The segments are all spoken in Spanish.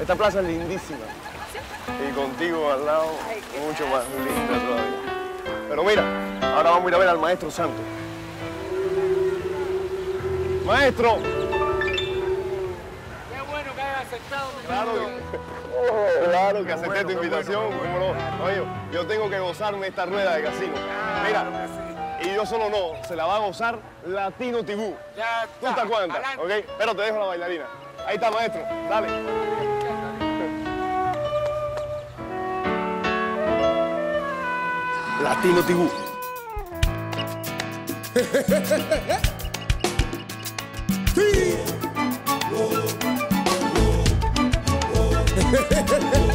Esta plaza es lindísima. Y contigo al lado, mucho más linda todavía. Pero mira, ahora vamos a ir a ver al maestro Santos. Maestro. Qué bueno que hayas aceptado mi Claro, invitación. que- claro que acepté tu invitación. cómo no. Oye, yo tengo que gozarme esta rueda de casino. Mira, y yo solo no, se la va a gozar Latino Tibú. Ya ¿Tú está. te cuenta? ¿Ok? Pero te dejo la bailarina. Ahí está, maestro. Dale. Latino. Ahí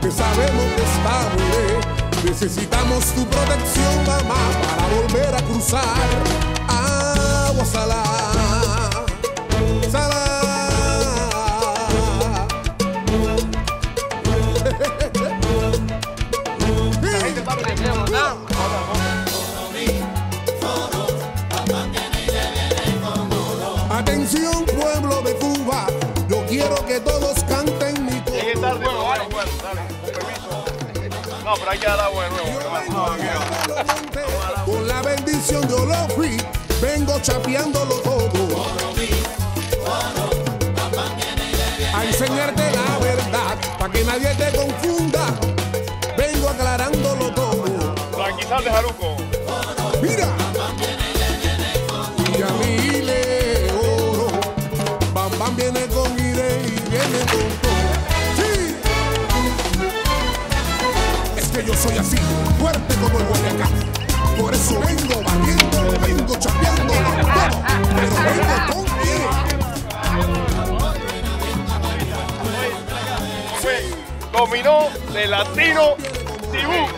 aunque sabemos que está muy lejos, necesitamos tu protección, mamá, para volver a cruzar. Agua salada, salada. Atención pueblo de Cuba, yo quiero que todos canten No, pero hay que dar agua de nuevo. ¿qué pasa? Con la bendición de Olofri, vengo chapeándolo todo. A enseñarte la verdad, para que nadie te confunda. Vengo aclarándolo todo. Tranquilizante, Jaruco. Soy así, fuerte como el Guayacá. Por eso vengo batiendo, vengo chapeando todo. Pero vengo con junto. Dominó de Latino Tibú.